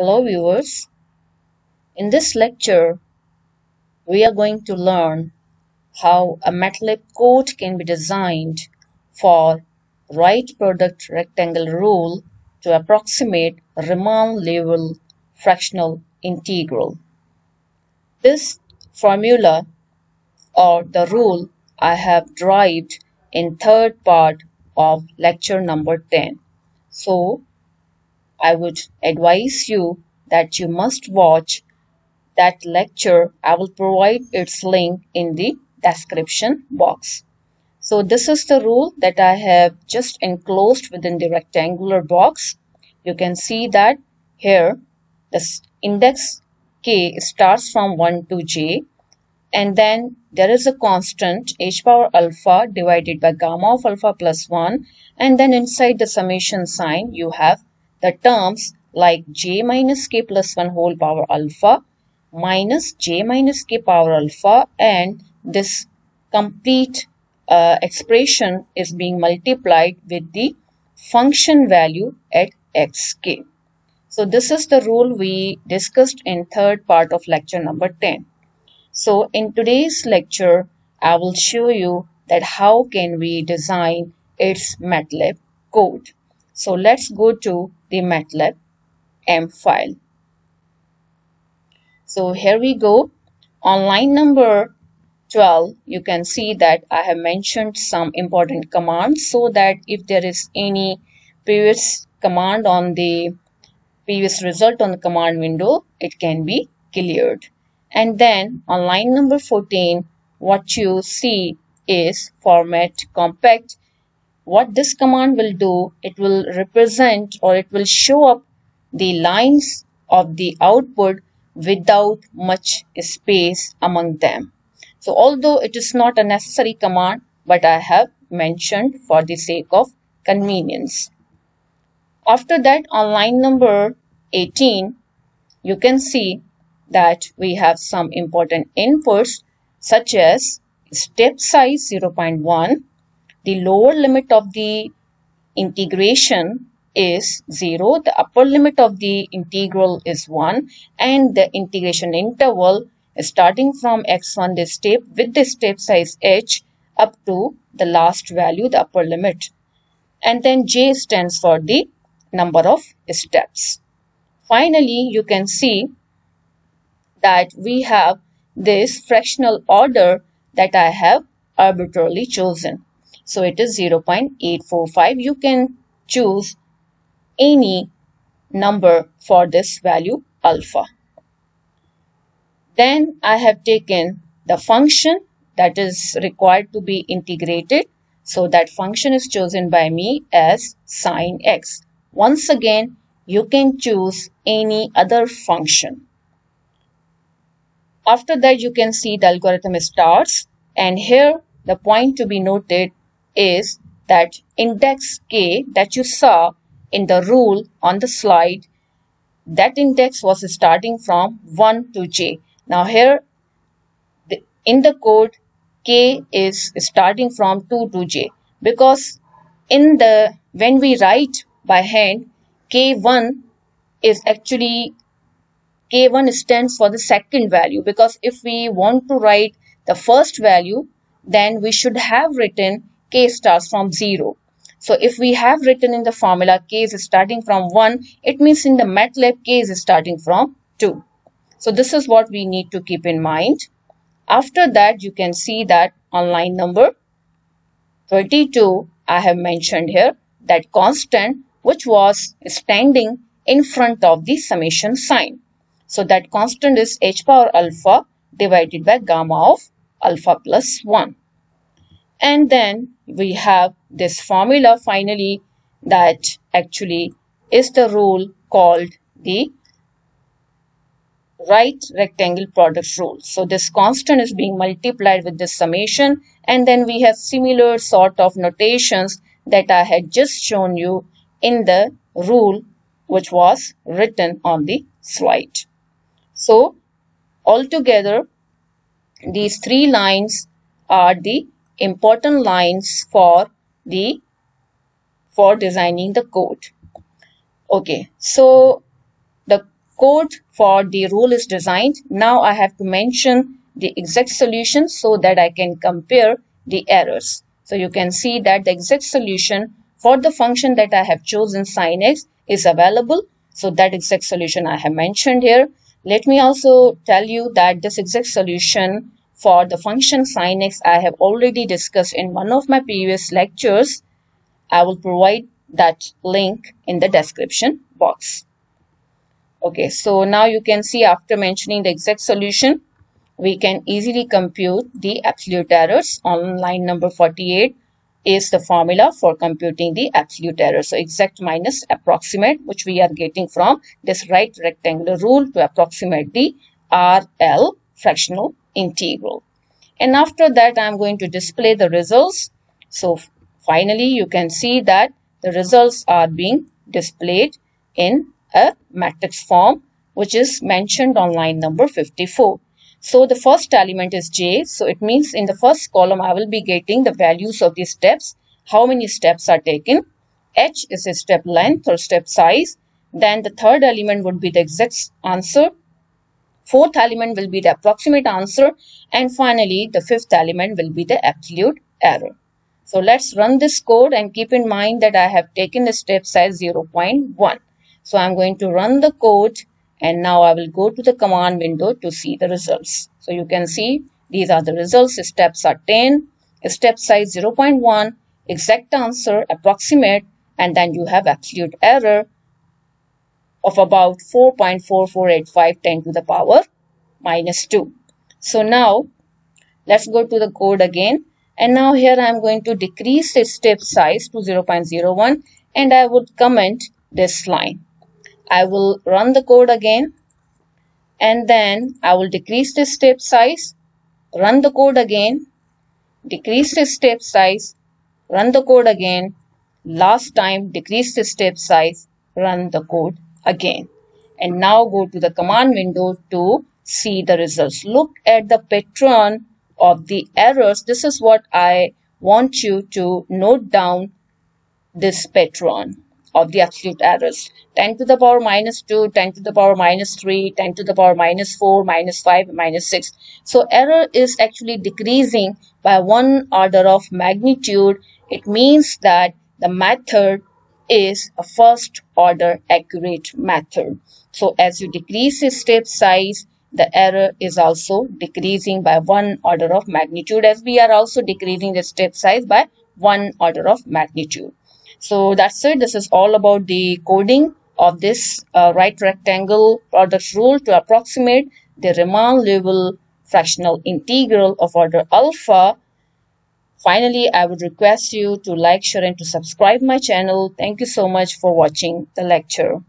Hello viewers. In this lecture, we are going to learn how a MATLAB code can be designed for right product rectangle rule to approximate Riemann-Liouville fractional integral. This formula or the rule I have derived in third part of lecture number 10. So I would advise you that you must watch that lecture. I will provide its link in the description box. So this is the rule that I have just enclosed within the rectangular box. You can see that here the index k starts from 1 to j and then there is a constant h power alpha divided by gamma of alpha plus 1 and then inside the summation sign you have the terms like j minus k plus 1 whole power alpha minus j minus k power alpha and this complete uh, expression is being multiplied with the function value at xk. So this is the rule we discussed in third part of lecture number 10. So in today's lecture, I will show you that how can we design its MATLAB code. So let's go to the MATLAB M file. So here we go. On line number 12, you can see that I have mentioned some important commands so that if there is any previous command on the previous result on the command window, it can be cleared. And then on line number 14, what you see is format compact. What this command will do, it will represent or it will show up the lines of the output without much space among them. So although it is not a necessary command, but I have mentioned for the sake of convenience. After that on line number 18, you can see that we have some important inputs such as step size 0.1, the lower limit of the integration is 0, the upper limit of the integral is 1 and the integration interval starting from x1 this step with the step size h up to the last value the upper limit and then j stands for the number of steps. Finally, you can see that we have this fractional order that I have arbitrarily chosen. So it is 0.845. You can choose any number for this value alpha. Then I have taken the function that is required to be integrated. So that function is chosen by me as sine x. Once again, you can choose any other function. After that, you can see the algorithm starts and here the point to be noted is that index k that you saw in the rule on the slide, that index was starting from 1 to j. Now here in the code k is starting from 2 to j because in the when we write by hand k1 is actually k1 stands for the second value because if we want to write the first value then we should have written k starts from 0 so if we have written in the formula k is starting from 1 it means in the MATLAB k is starting from 2 so this is what we need to keep in mind after that you can see that on line number 32 I have mentioned here that constant which was standing in front of the summation sign. So that constant is h power alpha divided by gamma of alpha plus 1. And then we have this formula finally that actually is the rule called the right rectangle product rule. So this constant is being multiplied with this summation and then we have similar sort of notations that I had just shown you in the rule which was written on the slide. So altogether these three lines are the important lines for the for designing the code. Okay, so the code for the rule is designed. Now I have to mention the exact solution so that I can compare the errors. So you can see that the exact solution for the function that I have chosen sin x is available. So that exact solution I have mentioned here. Let me also tell you that this exact solution for the function sin x I have already discussed in one of my previous lectures. I will provide that link in the description box. Okay, so now you can see after mentioning the exact solution, we can easily compute the absolute errors on line number 48 is the formula for computing the absolute error. So exact minus approximate which we are getting from this right rectangular rule to approximate the RL fractional integral. And after that I am going to display the results. So finally you can see that the results are being displayed in a matrix form which is mentioned on line number 54. So the first element is j. So it means in the first column I will be getting the values of the steps. How many steps are taken. h is a step length or step size. Then the third element would be the exact answer. Fourth element will be the approximate answer. And finally the fifth element will be the absolute error. So let's run this code and keep in mind that I have taken the step size 0.1. So I'm going to run the code and now I will go to the command window to see the results. So you can see these are the results. Steps are 10, step size 0.1, exact answer, approximate, and then you have absolute error of about 4.4485 10 to the power minus 2. So now let's go to the code again. And now here I am going to decrease the step size to 0.01 and I would comment this line. I will run the code again and then I will decrease the step size, run the code again, decrease the step size, run the code again, last time decrease the step size, run the code again. And now go to the command window to see the results. Look at the pattern of the errors. This is what I want you to note down this pattern of the absolute errors 10 to the power minus 2 10 to the power minus 3 10 to the power minus 4 minus 5 minus 6 so error is actually decreasing by one order of magnitude it means that the method is a first order accurate method so as you decrease the step size the error is also decreasing by one order of magnitude as we are also decreasing the step size by one order of magnitude so that's it. This is all about the coding of this uh, right rectangle product rule to approximate the Riemann-Liouville fractional integral of order alpha. Finally, I would request you to like, share and to subscribe my channel. Thank you so much for watching the lecture.